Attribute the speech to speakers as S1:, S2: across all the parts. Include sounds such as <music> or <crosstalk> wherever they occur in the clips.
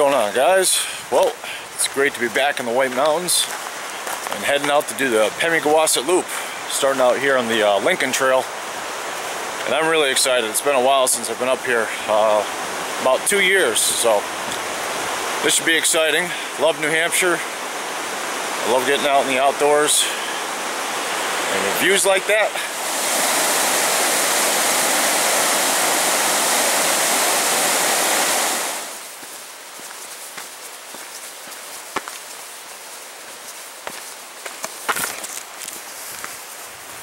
S1: going on guys? Well, it's great to be back in the White Mountains and heading out to do the Pemigewasset Loop starting out here on the uh, Lincoln Trail and I'm really excited. It's been a while since I've been up here, uh, about two years so this should be exciting. Love New Hampshire. I love getting out in the outdoors and views like that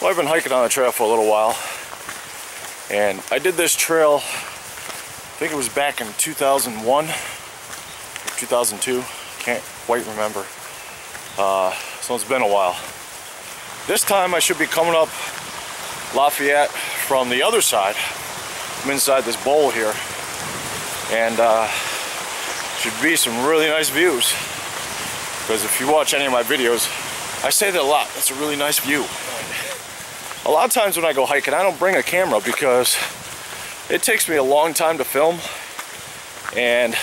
S1: Well, I've been hiking on the trail for a little while, and I did this trail, I think it was back in 2001, 2002, can't quite remember. Uh, so it's been a while. This time I should be coming up Lafayette from the other side. I'm inside this bowl here, and uh, should be some really nice views. Because if you watch any of my videos, I say that a lot. That's a really nice view. A lot of times when I go hiking, I don't bring a camera because it takes me a long time to film and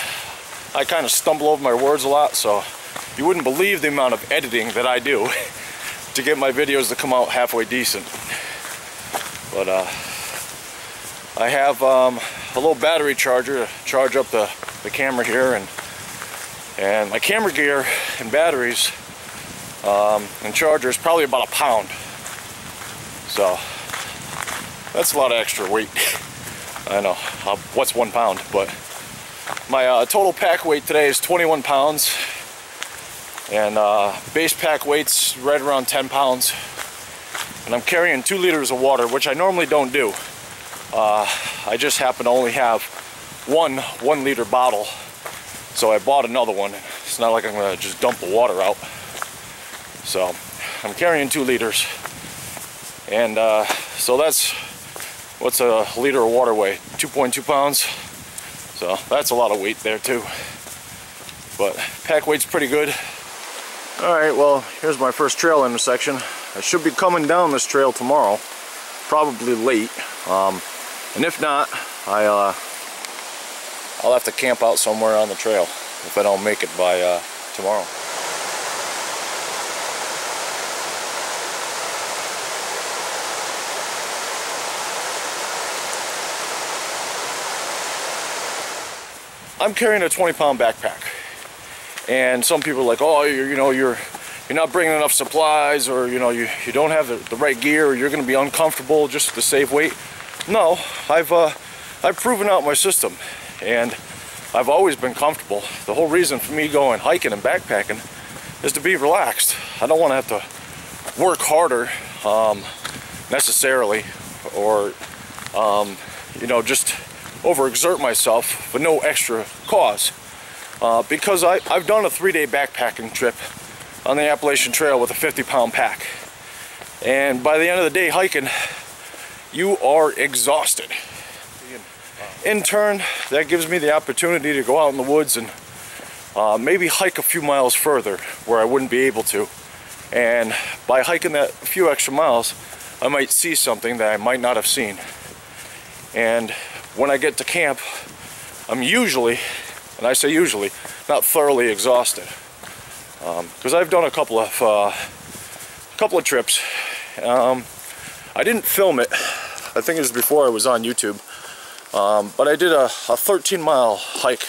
S1: I kind of stumble over my words a lot so you wouldn't believe the amount of editing that I do <laughs> to get my videos to come out halfway decent. But uh, I have um, a little battery charger to charge up the, the camera here and and my camera gear and batteries um, and chargers probably about a pound. So that's a lot of extra weight. <laughs> I know, uh, what's one pound, but my uh, total pack weight today is 21 pounds. And uh, base pack weight's right around 10 pounds. And I'm carrying two liters of water which I normally don't do. Uh, I just happen to only have one one liter bottle. So I bought another one. It's not like I'm gonna just dump the water out. So I'm carrying two liters and uh, so that's what's a liter of water weigh? 2.2 pounds? So that's a lot of weight there too. But pack weight's pretty good. All right well here's my first trail intersection. I should be coming down this trail tomorrow probably late. Um, and if not I uh, I'll have to camp out somewhere on the trail if I don't make it by uh, tomorrow I'm carrying a 20 pound backpack. And some people are like oh you're, you know you're you're not bringing enough supplies or you know you, you don't have the, the right gear or you're going to be uncomfortable just to save weight. No I've uh, I've proven out my system and I've always been comfortable. The whole reason for me going hiking and backpacking is to be relaxed. I don't want to have to work harder um, necessarily or um, you know just overexert myself for no extra cause. Uh, because I, I've done a three-day backpacking trip on the Appalachian Trail with a 50-pound pack. And by the end of the day hiking, you are exhausted. In turn, that gives me the opportunity to go out in the woods and uh, maybe hike a few miles further where I wouldn't be able to. And by hiking that few extra miles, I might see something that I might not have seen. And when I get to camp, I'm usually, and I say usually, not thoroughly exhausted. Because um, I've done a couple of, uh, couple of trips. Um, I didn't film it. I think it was before I was on YouTube. Um, but I did a, a 13 mile hike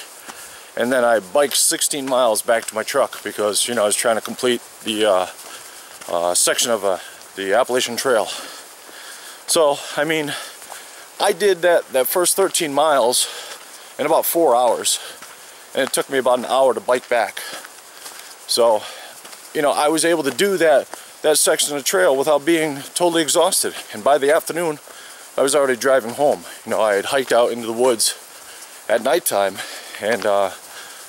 S1: and then I biked 16 miles back to my truck because, you know, I was trying to complete the uh, uh, section of uh, the Appalachian Trail. So, I mean, I did that, that first 13 miles in about four hours. And it took me about an hour to bike back. So, you know, I was able to do that, that section of the trail without being totally exhausted. And by the afternoon, I was already driving home. You know, I had hiked out into the woods at nighttime and uh,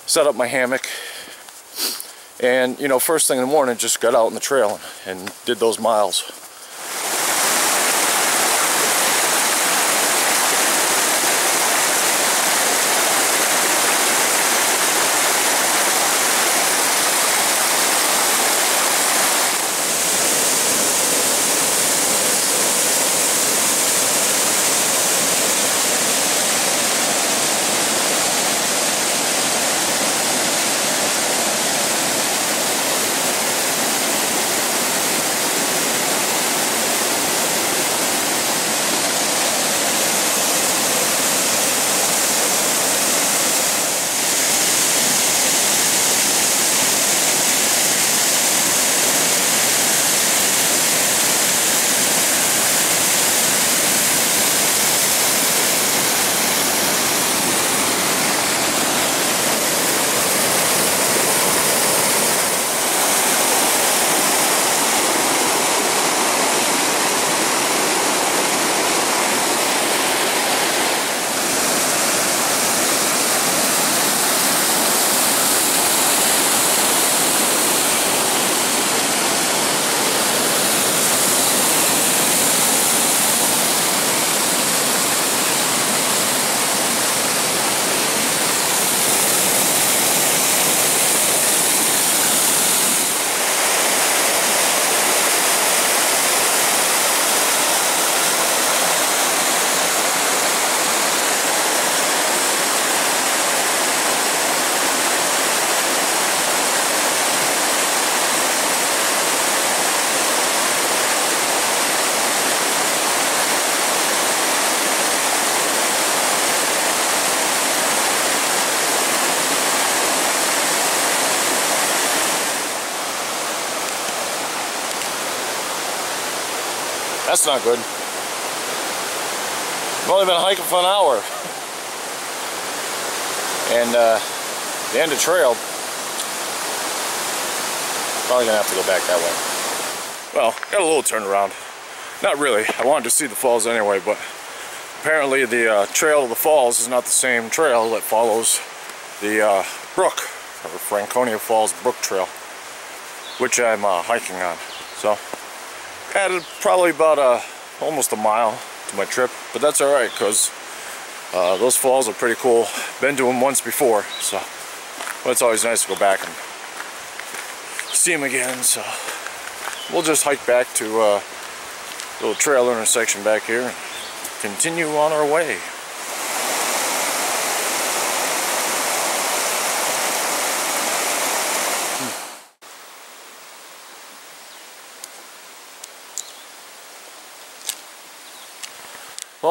S1: set up my hammock. And, you know, first thing in the morning, just got out on the trail and did those miles. That's not good. I've only been hiking for an hour. And uh, the end of trail, probably gonna have to go back that way. Well, got a little turnaround. Not really. I wanted to see the falls anyway, but apparently the uh, trail to the falls is not the same trail that follows the uh, brook, or Franconia Falls Brook Trail, which I'm uh, hiking on. So, added probably about a, almost a mile to my trip, but that's alright because uh, those falls are pretty cool. Been to them once before, so but it's always nice to go back and see them again. So we'll just hike back to uh, little trail intersection back here and continue on our way.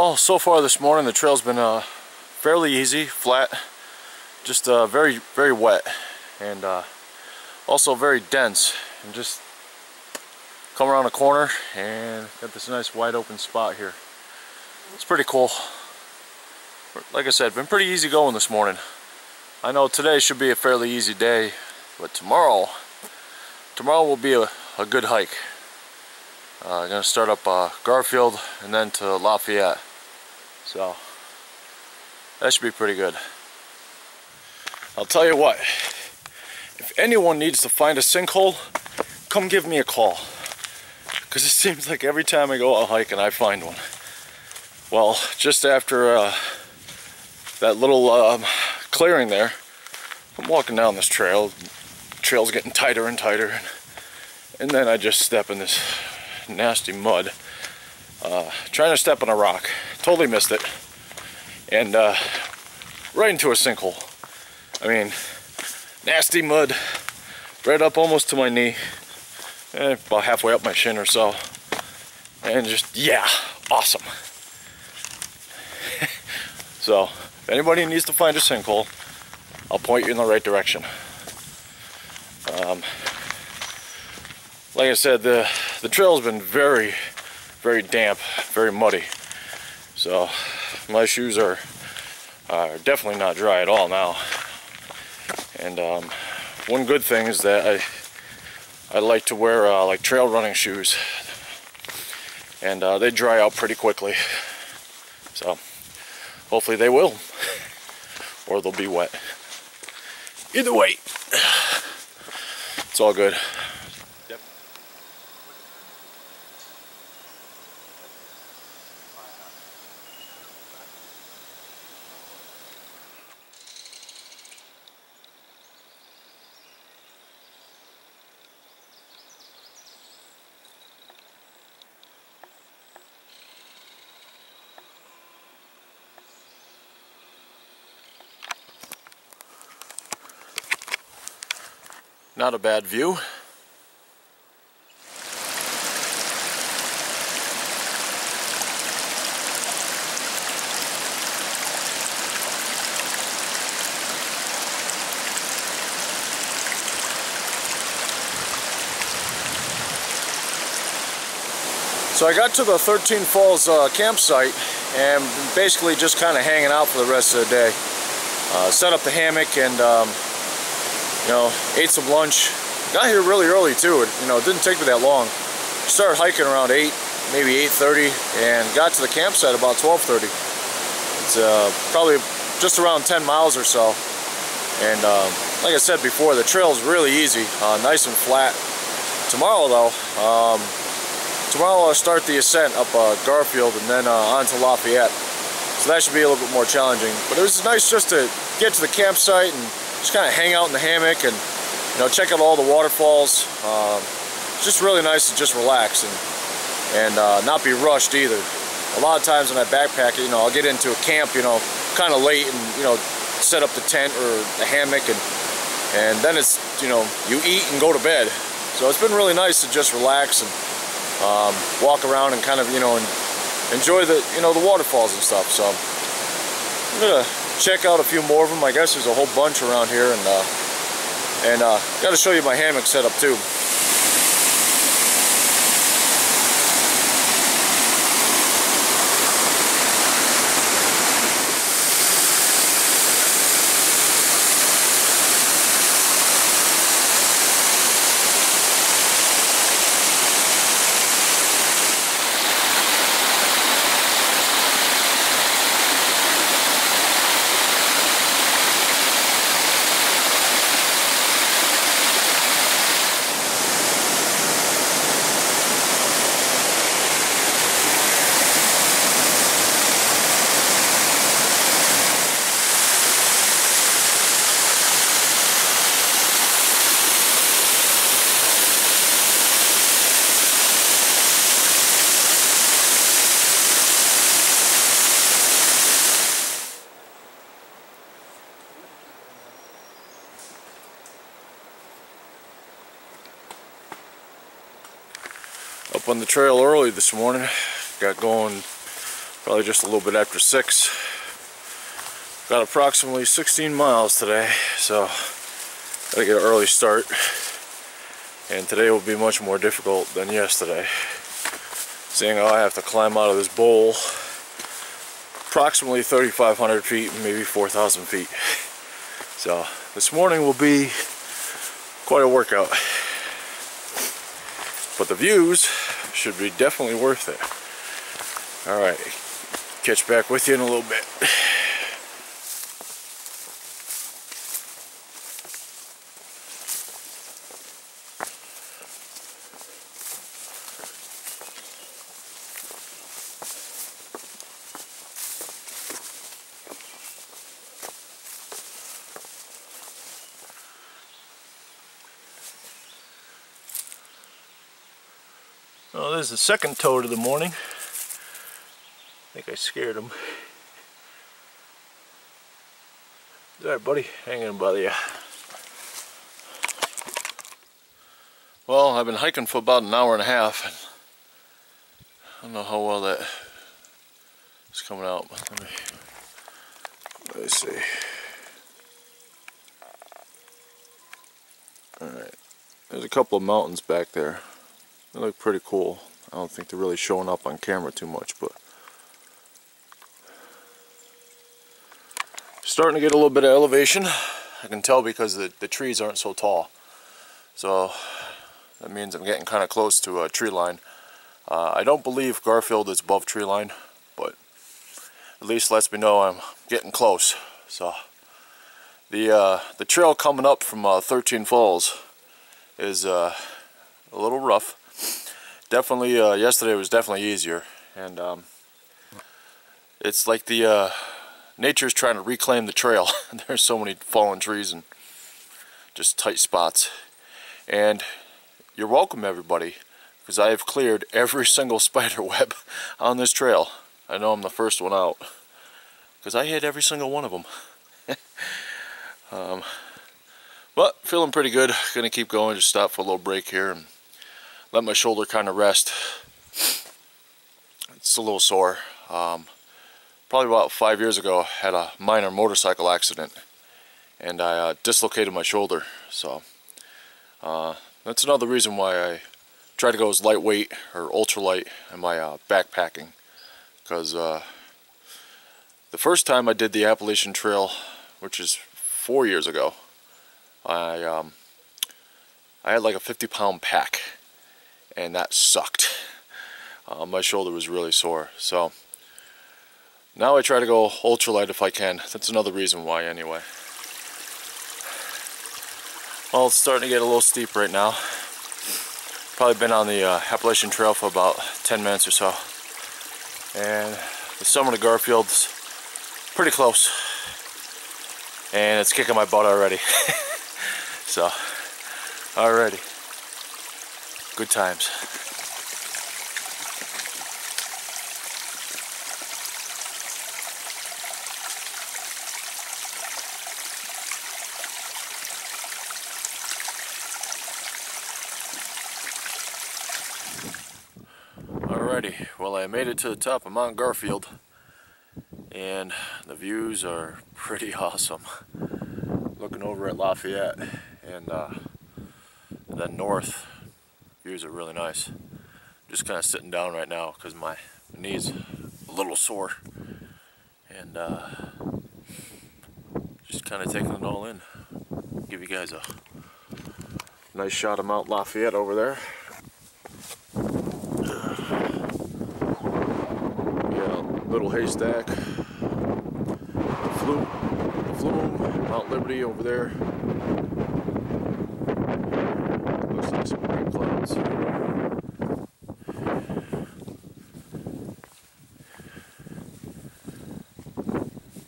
S1: Well, so far this morning the trail's been uh, fairly easy, flat, just uh, very, very wet, and uh, also very dense. And just come around a corner and got this nice wide open spot here. It's pretty cool. Like I said, been pretty easy going this morning. I know today should be a fairly easy day, but tomorrow, tomorrow will be a, a good hike. Uh, I'm going to start up uh, Garfield and then to Lafayette. So, that should be pretty good. I'll tell you what, if anyone needs to find a sinkhole, come give me a call. Because it <laughs> seems like every time I go out hiking, I find one. Well, just after uh, that little um, clearing there, I'm walking down this trail. The trail's getting tighter and tighter. And then I just step in this nasty mud. Uh, trying to step on a rock. Totally missed it. And uh, right into a sinkhole. I mean, nasty mud. Right up almost to my knee. Eh, about halfway up my shin or so. And just, yeah, awesome. <laughs> so, if anybody needs to find a sinkhole, I'll point you in the right direction. Um, like I said, the, the trail's been very, very damp, very muddy. So my shoes are, are definitely not dry at all now. And um, one good thing is that I, I like to wear uh, like trail running shoes. And uh, they dry out pretty quickly. So hopefully they will. <laughs> or they'll be wet. Either way, <sighs> it's all good. Not a bad view. So I got to the 13 Falls uh, campsite and basically just kind of hanging out for the rest of the day. Uh, set up the hammock and um, you know, ate some lunch. Got here really early too. It, you know, it didn't take me that long. Started hiking around 8, maybe 8.30 and got to the campsite about 12.30. It's uh, probably just around 10 miles or so. And um, like I said before, the trail is really easy, uh, nice and flat. Tomorrow though, um, tomorrow I'll start the ascent up uh, Garfield and then uh, on to Lafayette. So that should be a little bit more challenging. But it was nice just to get to the campsite and just kind of hang out in the hammock and you know check out all the waterfalls. Um, it's just really nice to just relax and and uh, not be rushed either. A lot of times when I backpack, you know, I'll get into a camp, you know, kind of late and you know set up the tent or the hammock and and then it's you know you eat and go to bed. So it's been really nice to just relax and um, walk around and kind of you know and enjoy the you know the waterfalls and stuff. So I'm gonna check out a few more of them. I guess there's a whole bunch around here, and uh, and uh, got to show you my hammock setup too. On the trail early this morning. Got going probably just a little bit after 6. Got approximately 16 miles today, so gotta get an early start. And today will be much more difficult than yesterday. Seeing how I have to climb out of this bowl approximately 3,500 feet, maybe 4,000 feet. So this morning will be quite a workout. But the views should be definitely worth it. Alright, catch back with you in a little bit. Well, there's the second toad of the morning. I think I scared him. Alright, buddy, hanging by the. Uh, well, I've been hiking for about an hour and a half. And I don't know how well that is coming out. Let me, let me see. Alright, there's a couple of mountains back there. They look pretty cool. I don't think they're really showing up on camera too much, but starting to get a little bit of elevation. I can tell because the, the trees aren't so tall. So that means I'm getting kind of close to a tree line. Uh, I don't believe Garfield is above tree line, but at least lets me know I'm getting close. So the uh, the trail coming up from uh, 13 Falls is uh, a little rough definitely uh, yesterday was definitely easier. And um, it's like the uh, nature's trying to reclaim the trail. <laughs> There's so many fallen trees and just tight spots. And you're welcome everybody because I have cleared every <laughs> single spider web <laughs> on this trail. I know I'm the first one out because I hit every single one of them um, but feeling pretty good. Gonna keep going just stop for a little break here and let my shoulder kind of rest. It's a little sore. Um, probably about five years ago, I had a minor motorcycle accident and I uh, dislocated my shoulder. So uh, that's another reason why I try to go as lightweight or ultralight in my uh, backpacking. Because uh, the first time I did the Appalachian Trail, which is four years ago, I um, I had like a 50 pound pack and that sucked. Uh, my shoulder was really sore. So now I try to go ultralight if I can. That's another reason why anyway. Well, it's starting to get a little steep right now. Probably been on the uh, Appalachian Trail for about 10 minutes or so. And the summit of Garfield's pretty close. And it's kicking my butt already. <laughs> so, alrighty. Good times. Alrighty, well I made it to the top of Mount Garfield and the views are pretty <laughs> awesome. Looking over at Lafayette and, uh, then north Views are really nice. Just kind of sitting down right now because my knee's a little sore. And uh, just kind of taking it all in. Give you guys a nice shot of Mount Lafayette over there. Yeah, Little Haystack. The Flume, the Flume, Mount Liberty over there.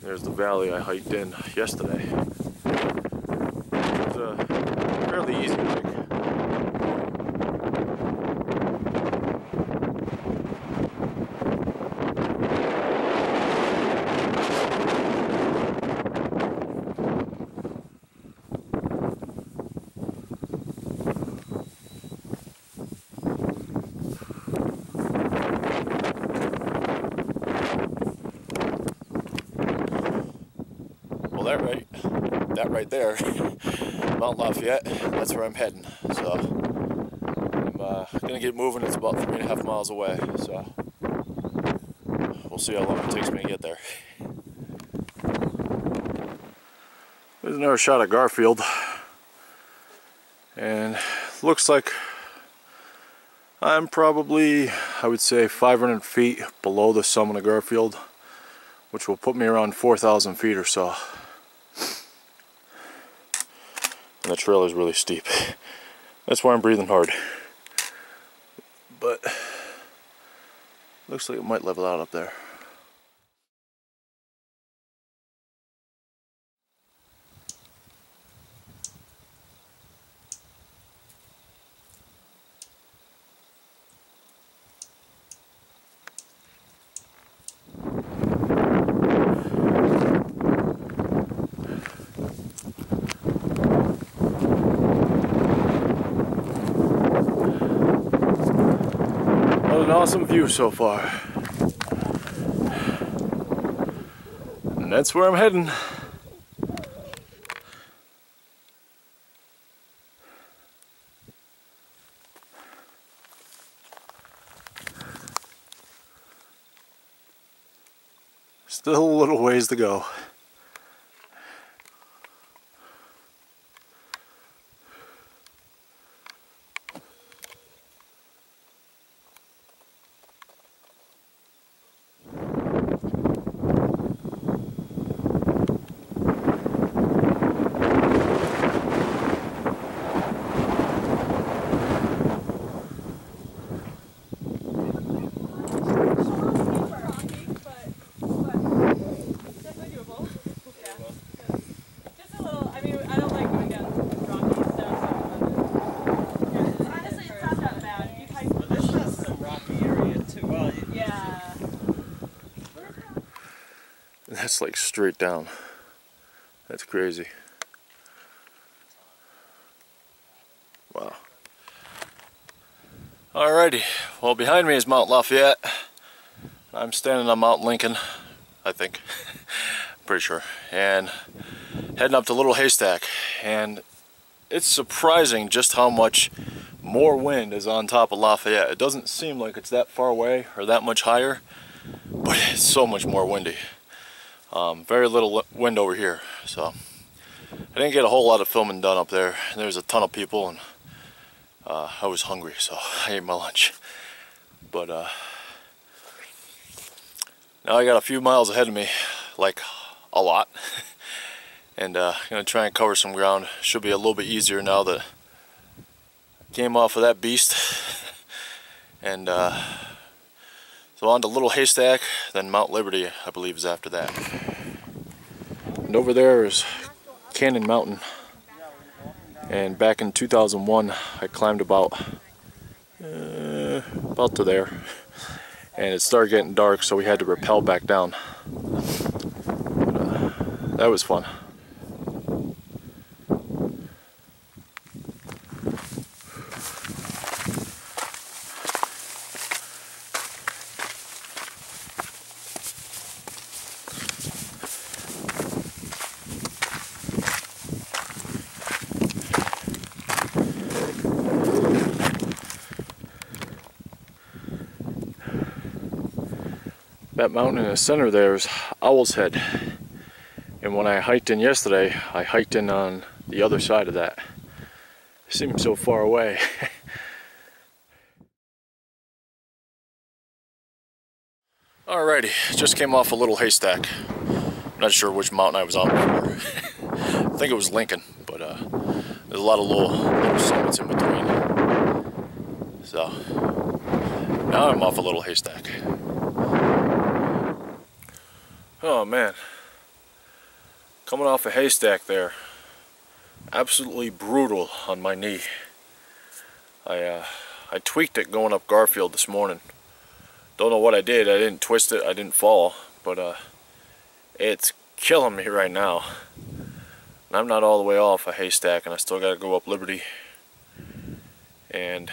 S1: There's the valley I hiked in yesterday. It's a fairly easy hike. that right, that right there, <laughs> Mount Lafayette, that's where I'm heading. So I'm uh, gonna get moving. It's about three and a half miles away. So we'll see how long it takes me to get there. There's another shot of Garfield, and looks like I'm probably, I would say, 500 feet below the summit of Garfield which will put me around 4,000 feet or so. And the trail is really steep. That's why I'm breathing hard. But looks like it might level out up there. An awesome view so far. And that's where I'm heading. Still a little ways to go. That's like straight down. That's crazy. Wow. Alrighty, well behind me is Mount Lafayette. I'm standing on Mount Lincoln, I think. <laughs> Pretty sure. And heading up to Little Haystack. And it's surprising just how much more wind is on top of Lafayette. It doesn't seem like it's that far away or that much higher, but it's so much more windy. Um, very little wind over here, so I didn't get a whole lot of filming done up there. There's a ton of people, and uh, I was hungry, so <laughs> I ate my lunch. But uh, now I got a few miles ahead of me, like a lot, <laughs> and uh, gonna try and cover some ground. Should be a little bit easier now that I came off of that beast, <laughs> and. Uh, so on to Little Haystack, then Mount Liberty, I believe, is after that. And over there is Cannon Mountain. And back in 2001, I climbed about, uh, about to there. And it started getting dark, so we had to rappel back down. But, uh, that was fun. That mountain in the center there is Owl's Head. And when I hiked in yesterday, I hiked in on the other side of that. It seems so far away. <laughs> Alrighty, just came off a little haystack. I'm not sure which mountain I was on before. <laughs> I think it was Lincoln, but uh, there's a lot of little, little summits in between. So, now I'm off a little haystack. Oh man. Coming off a haystack there. Absolutely brutal on my knee. I uh, I tweaked it going up Garfield this morning. Don't know what I did. I didn't twist it. I didn't fall. But uh, it's killing me right now. And I'm not all the way off a haystack and I still got to go up Liberty and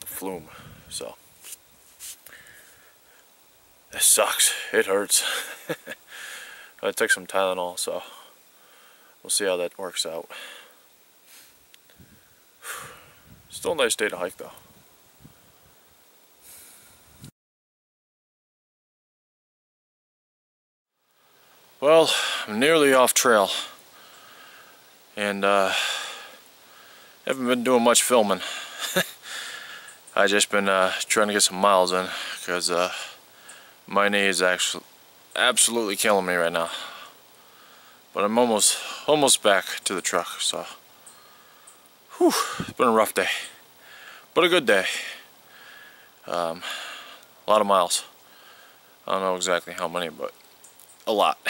S1: the flume. So. This sucks. It hurts. <laughs> I took some Tylenol, so we'll see how that works out. <sighs> Still a nice day to hike though. Well, I'm nearly off trail and uh, haven't been doing much filming. <laughs> I just been uh, trying to get some miles in because uh, my knee is actually absolutely killing me right now. But I'm almost almost back to the truck, so whew, it's been a rough day, but a good day. Um, a lot of miles. I don't know exactly how many, but a lot. <laughs>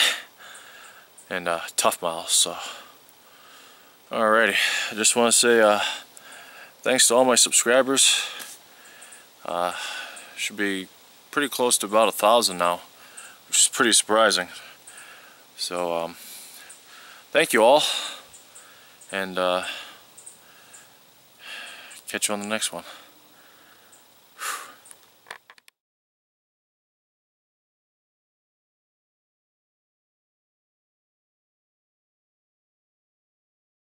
S1: And uh, tough miles, so. Alrighty, I just want to say uh, thanks to all my subscribers. Uh, should be pretty close to about a thousand now, which is pretty surprising. So, um, thank you all, and uh, catch you on the next one.